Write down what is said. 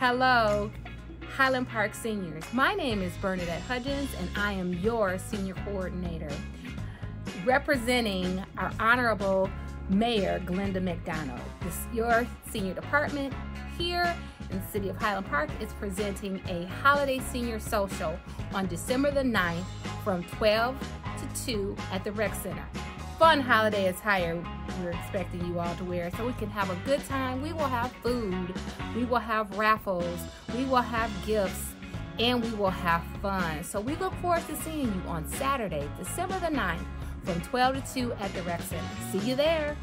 Hello, Highland Park seniors. My name is Bernadette Hudgens and I am your senior coordinator representing our honorable Mayor Glenda McDonald. This, your senior department here in the city of Highland Park is presenting a holiday senior social on December the 9th from 12 to 2 at the Rec Center. Fun holiday attire we're expecting you all to wear so we can have a good time. We will have food, will have raffles, we will have gifts, and we will have fun. So we look forward to seeing you on Saturday, December the 9th from 12 to 2 at the Rec Center. See you there.